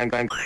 bang bang.